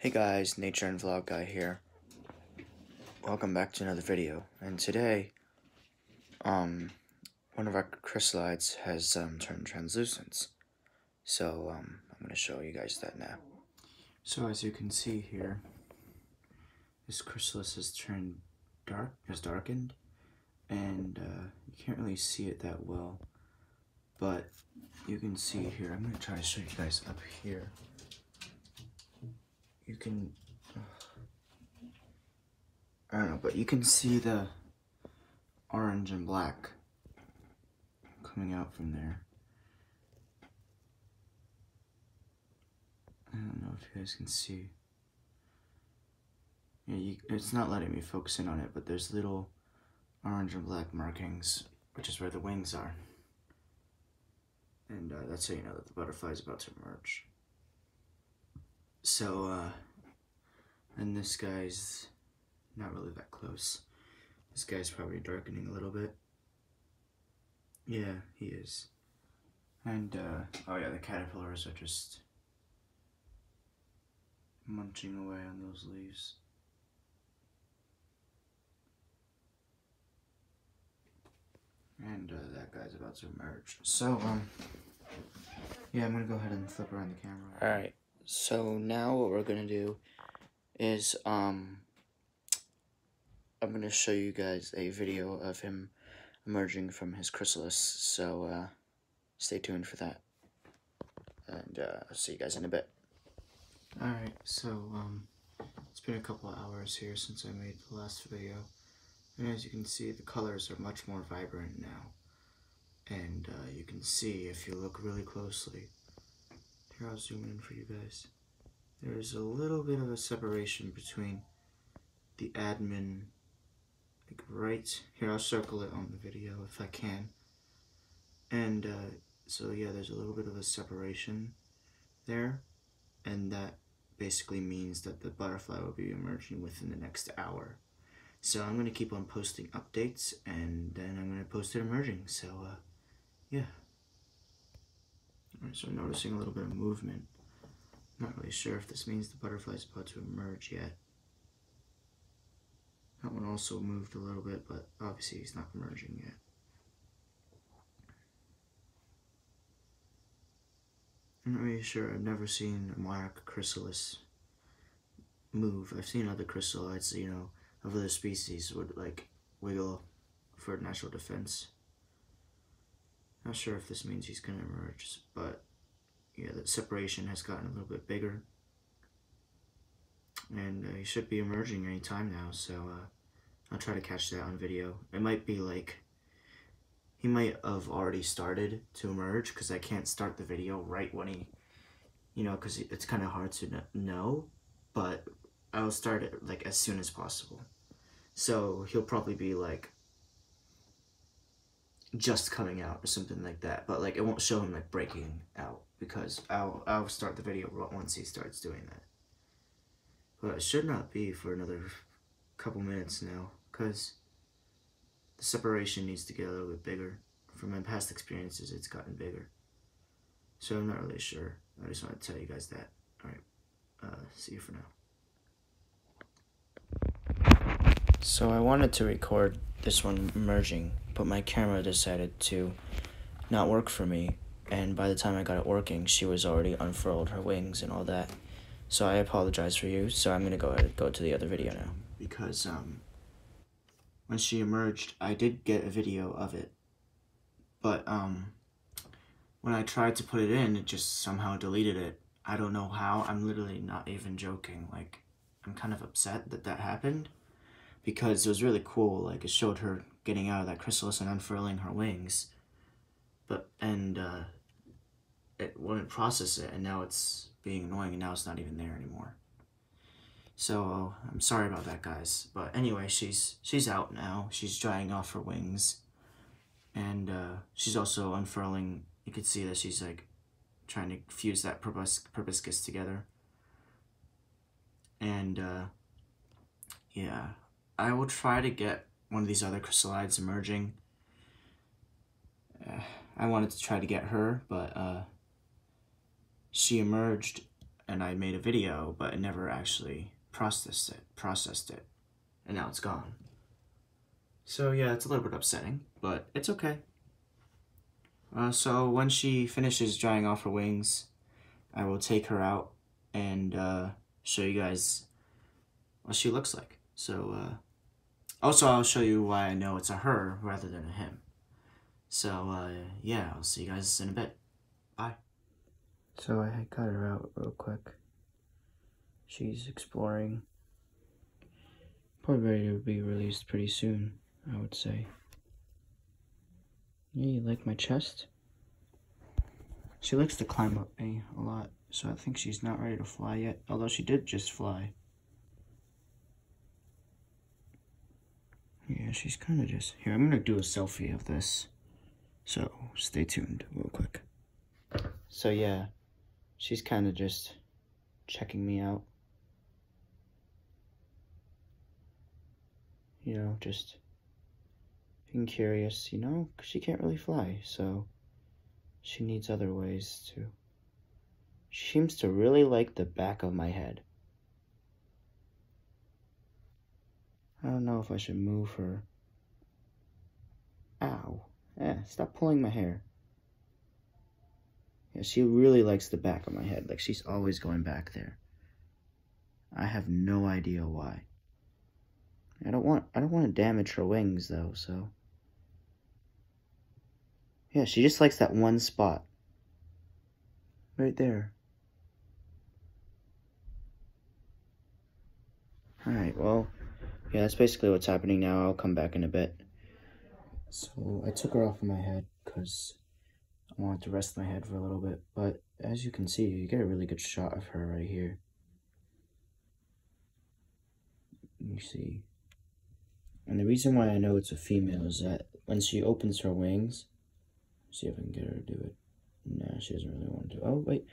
Hey guys, Nature and Vlog Guy here. Welcome back to another video. And today, um, one of our chrysalides has um, turned translucent. So um, I'm going to show you guys that now. So as you can see here, this chrysalis has turned dark, has darkened, and uh, you can't really see it that well. But you can see here, I'm going to try to show you guys up here you can I don't know, but you can see the orange and black coming out from there. I don't know if you guys can see. Yeah, you, it's not letting me focus in on it, but there's little orange and black markings, which is where the wings are. And uh, that's how you know that the butterfly is about to emerge. So, uh, and this guy's not really that close. This guy's probably darkening a little bit. Yeah, he is. And, uh, oh yeah, the caterpillars are just munching away on those leaves. And, uh, that guy's about to emerge. So, um, yeah, I'm gonna go ahead and flip around the camera. Alright. So now what we're to do is um, I'm to show you guys a video of him emerging from his chrysalis. So uh, stay tuned for that. And uh, I'll see you guys in a bit. Alright, so um, it's been a couple hours here since I made the last video. And as you can see, the colors are much more vibrant now. And uh, you can see, if you look really closely, here, I'll zoom in for you guys. There's a little bit of a separation between the abdomen, like right here, I'll circle it on the video if I can. And uh, so yeah, there's a little bit of a separation there. And that basically means that the butterfly will be emerging within the next hour. So I'm going to keep on posting updates and then I'm going to post it emerging. So uh, yeah. Alright, so noticing a little bit of movement. Not really sure if this means the butterfly is about to emerge yet. That one also moved a little bit, but obviously he's not emerging yet. I'm not really sure. I've never seen a monarch chrysalis move. I've seen other chrysalides, you know, of other species would like wiggle for natural defense. Not sure if this means he's going to emerge, but yeah, the separation has gotten a little bit bigger. And uh, he should be emerging any time now, so uh, I'll try to catch that on video. It might be like, he might have already started to emerge, because I can't start the video right when he, you know, because it's kind of hard to know, but I'll start it like as soon as possible. So he'll probably be like just coming out or something like that. But like it won't show him like breaking out because I'll I'll start the video once he starts doing that. But it should not be for another couple minutes now because the separation needs to get a little bit bigger. From my past experiences, it's gotten bigger. So I'm not really sure. I just want to tell you guys that. Alright, uh, see you for now. So I wanted to record this one merging, but my camera decided to not work for me, and by the time I got it working, she was already unfurled her wings and all that. So I apologize for you, so I'm gonna go go to the other video now. Because, um, when she emerged, I did get a video of it, but, um, when I tried to put it in, it just somehow deleted it. I don't know how, I'm literally not even joking, like, I'm kind of upset that that happened because it was really cool. Like it showed her getting out of that chrysalis and unfurling her wings, but and uh, it wouldn't process it, and now it's being annoying, and now it's not even there anymore. So I'm sorry about that, guys. But anyway, she's she's out now. She's drying off her wings, and uh, she's also unfurling. You can see that she's like trying to fuse that probos proboscis together. And uh, yeah, I will try to get one of these other chrysalides emerging. Uh, I wanted to try to get her, but uh, she emerged and I made a video, but it never actually processed it, processed it, and now it's gone. So yeah, it's a little bit upsetting, but it's okay. Uh, so when she finishes drying off her wings, I will take her out and uh, show you guys what she looks like. So uh, also I'll show you why I know it's a her rather than a him. So uh, yeah, I'll see you guys in a bit. Bye. So I cut her out real quick. She's exploring. Probably ready to be released pretty soon, I would say. Yeah, you like my chest? She likes to climb up me a lot, so I think she's not ready to fly yet, although she did just fly. Yeah, she's kind of just... Here, I'm going to do a selfie of this, so stay tuned real quick. So yeah, she's kind of just checking me out. You know, just being curious, you know, she can't really fly, so she needs other ways to. She seems to really like the back of my head. I don't know if I should move her. Ow. Eh, stop pulling my hair. Yeah, she really likes the back of my head. Like, she's always going back there. I have no idea why. I don't want I don't want to damage her wings though, so Yeah, she just likes that one spot. Right there. Alright, well, yeah, that's basically what's happening now. I'll come back in a bit. So, I took her off of my head because I wanted to rest my head for a little bit. But, as you can see, you get a really good shot of her right here. You see and the reason why I know it's a female is that when she opens her wings, see if I can get her to do it. No, she doesn't really want to. Oh, wait.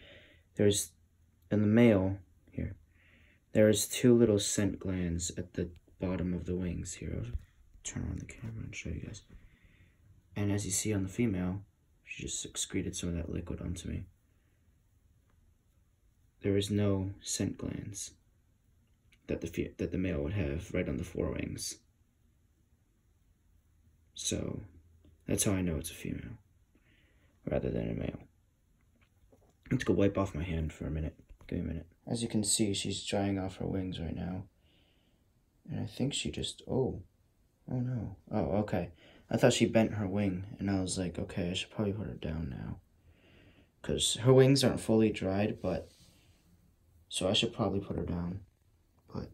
There's, in the male, here, there's two little scent glands at the bottom of the wings. Here, I'll turn on the camera and show you guys. And as you see on the female, she just excreted some of that liquid onto me. There is no scent glands that the that the male would have right on the forewings. So that's how I know it's a female rather than a male. Let's go wipe off my hand for a minute. Give me a minute. As you can see, she's drying off her wings right now. And I think she just, oh, oh no. Oh, okay. I thought she bent her wing, and I was like, okay, I should probably put her down now. Because her wings aren't fully dried, but, so I should probably put her down. But,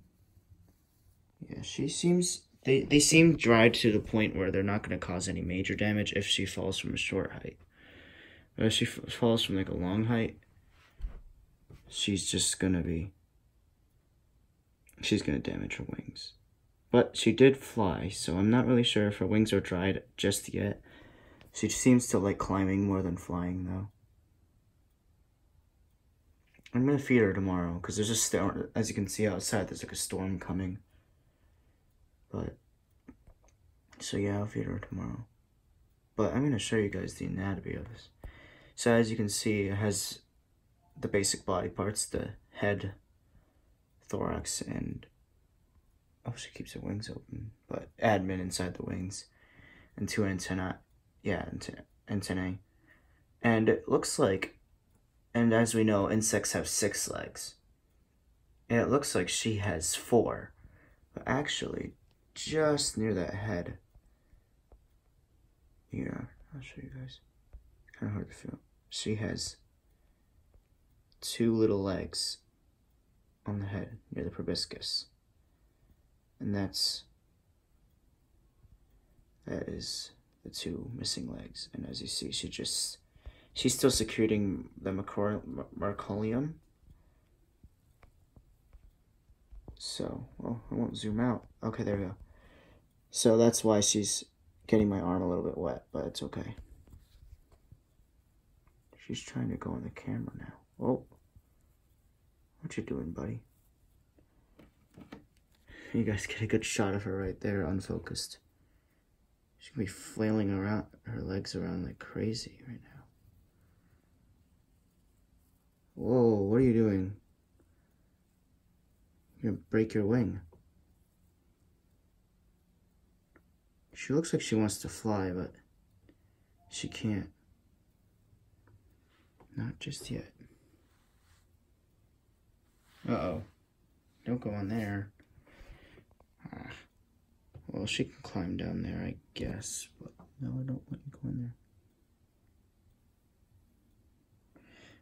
yeah, she seems they, they seem dried to the point where they're not going to cause any major damage if she falls from a short height. But if she falls from like a long height, she's just going to be, she's going to damage her wings. But she did fly, so I'm not really sure if her wings are dried just yet. She seems to like climbing more than flying though. I'm gonna feed her tomorrow because there's a storm. As you can see outside, there's like a storm coming. But, so yeah, I'll feed her tomorrow. But I'm going to show you guys the anatomy of this. So as you can see, it has the basic body parts, the head, thorax, and, oh, she keeps her wings open, but abdomen inside the wings, and two antennae, yeah, antennae. And it looks like, and as we know, insects have six legs. And it looks like she has four. But actually, just near that head. Yeah, I'll show you guys. Kind of hard to feel. She has two little legs on the head near the proboscis. And that's that is the two missing legs. And as you see, she just she's still secreting the meconium So, well, I won't zoom out. Okay, there we go. So that's why she's getting my arm a little bit wet, but it's okay. She's trying to go on the camera now. Oh. What you doing, buddy? You guys get a good shot of her right there, unfocused. She's gonna be flailing around, her legs around like crazy right now. Whoa, what are you doing? You're gonna break your wing. She looks like she wants to fly, but she can't. Not just yet. Uh-oh. Don't go on there. Ah. Well, she can climb down there, I guess. But no, I don't want you go in there.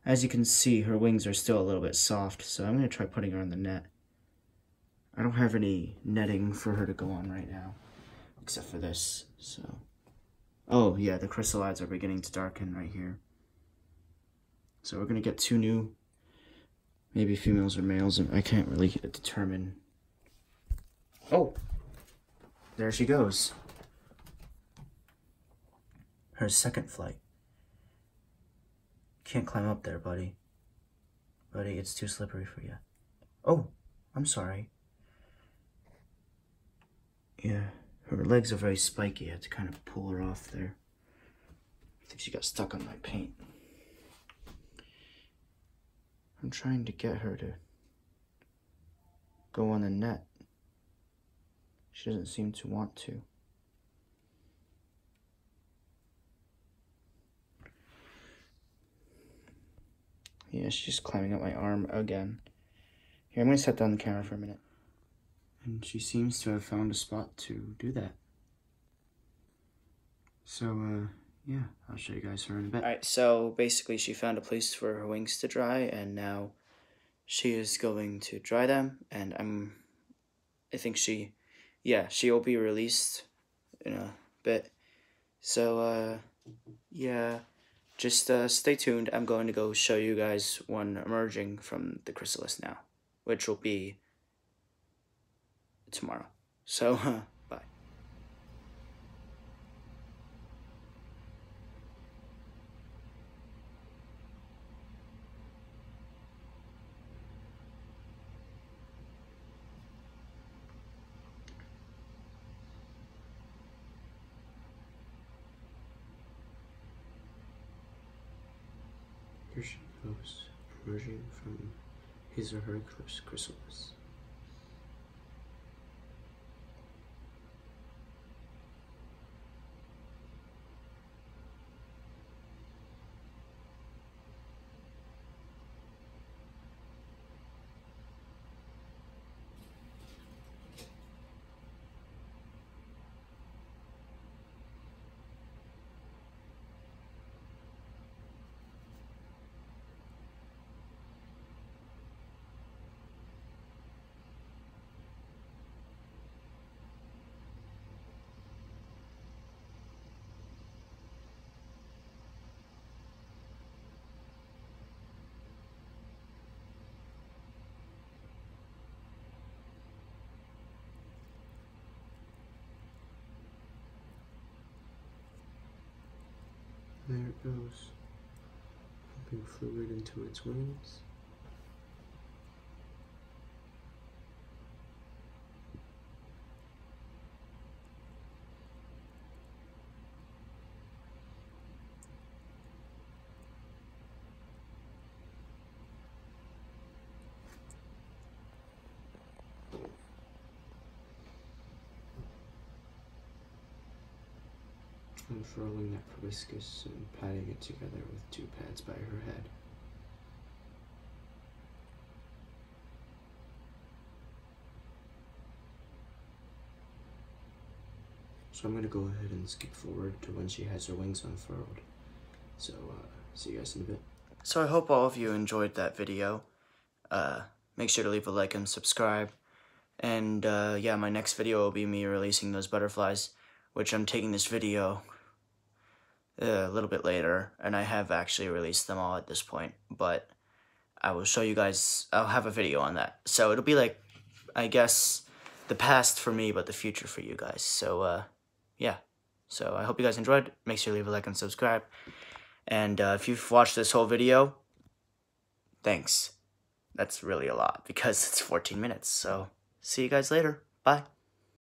As you can see, her wings are still a little bit soft, so I'm going to try putting her on the net. I don't have any netting for her to go on right now, except for this, so... Oh, yeah, the chrysalides are beginning to darken right here. So we're going to get two new, maybe females or males, and I can't really determine. Oh, there she goes. Her second flight. Can't climb up there, buddy. Buddy, it's too slippery for you. Oh, I'm sorry. Yeah, her legs are very spiky. I had to kind of pull her off there. I think she got stuck on my paint. I'm trying to get her to go on the net. She doesn't seem to want to. Yeah, she's climbing up my arm again. Here, I'm going to set down the camera for a minute. And she seems to have found a spot to do that. So, uh, yeah, I'll show you guys her in a bit. Alright, so basically she found a place for her wings to dry, and now she is going to dry them, and I'm, I think she, yeah, she will be released in a bit. So, uh, yeah, just uh, stay tuned. I'm going to go show you guys one emerging from the chrysalis now, which will be tomorrow. So, uh, bye. Here she goes, emerging from his or her chrysalis. There it goes, pumping fluid into its wings. Unfurling that proboscis and patting it together with two pads by her head. So I'm going to go ahead and skip forward to when she has her wings unfurled. So, uh, see you guys in a bit. So I hope all of you enjoyed that video. Uh, make sure to leave a like and subscribe. And, uh, yeah, my next video will be me releasing those butterflies, which I'm taking this video a little bit later, and I have actually released them all at this point, but I will show you guys, I'll have a video on that. So it'll be like, I guess, the past for me, but the future for you guys. So, uh, yeah. So I hope you guys enjoyed. Make sure you leave a like and subscribe. And uh, if you've watched this whole video, thanks. That's really a lot because it's 14 minutes. So see you guys later. Bye.